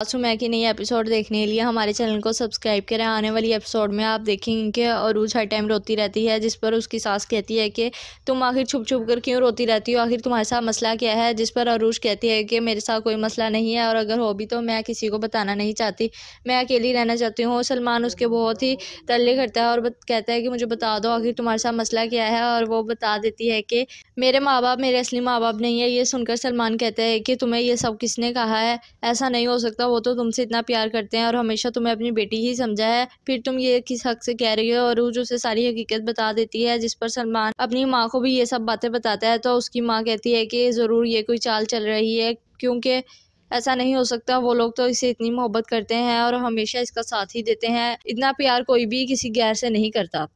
सुमै की नई एपिसोड देखने के लिए, हमारे चैनल को सब्सक्राइब करें। आने वाली एपिसोड में आप देखेंगे कि अरूज हर टाइम रोती रहती है, जिस पर उसकी सास कहती है कि, तुम आखिर छुप छुप कर क्यों रोती रहती हो? आखिर तुम्हारे साथ मसला क्या है? जिस पर अरूज कहती है कि, मेरे साथ कोई मसला नहीं है और अगर हो भी तो मैं किसी को बताना नहीं चाहती। मैं अकेली रहना चाहती हूँ। सलमान उसके बहुत ही तरले करता है और कहता है कि, मुझे बता दो आखिर तुम्हारे साथ मसला क्या है? और वो बता देती है कि, मेरे माँ बाप मेरे असली माँ बाप नहीं है। ये सुनकर सलमान कहता है कि, तुम्हें यह सब किसने कहा है? ऐसा नहीं हो सकता। वो तो तुमसे इतना प्यार करते हैं और हमेशा तुम्हें अपनी बेटी ही समझा है। फिर तुम ये किस हक से कह रही हो? और रूज उसे सारी हकीकत बता देती है, जिस पर सलमान अपनी माँ को भी ये सब बातें बताता है तो उसकी माँ कहती है कि ज़रूर ये कोई चाल चल रही है, क्योंकि ऐसा नहीं हो सकता। वो लोग तो इसे इतनी मोहब्बत करते हैं और हमेशा इसका साथ ही देते हैं। इतना प्यार कोई भी किसी गैर से नहीं करता।